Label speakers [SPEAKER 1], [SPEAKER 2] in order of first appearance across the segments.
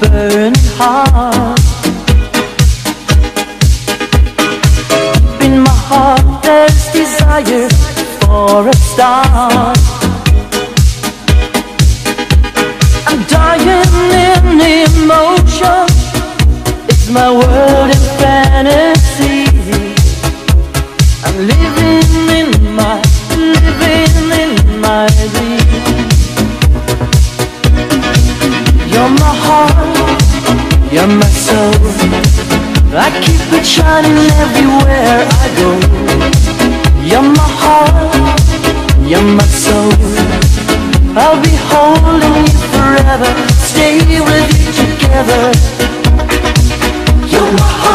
[SPEAKER 1] burning heart. In my heart, there's desire for a star. I'm dying in emotion. It's my world in fantasy. You're my soul. I keep it shining everywhere I go. You're my heart, you're my soul. I'll be holding you forever, stay with you together. You're my heart,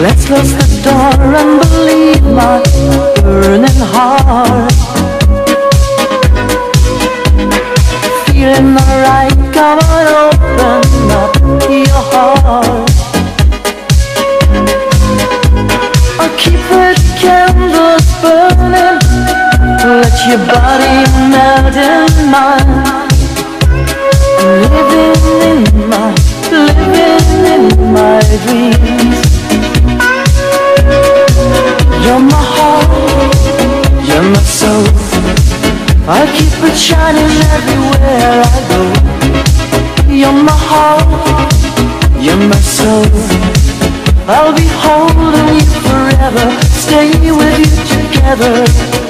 [SPEAKER 1] Let's close the door and believe my burning heart. Feeling alright, come on, open up your heart. I'll keep the candles burning. Let your body melt in mine. Living in my, living in my dreams. You're my heart, you're my soul. I keep it shining everywhere I go. You're my heart, you're my soul. I'll be holding you forever, stay with you together.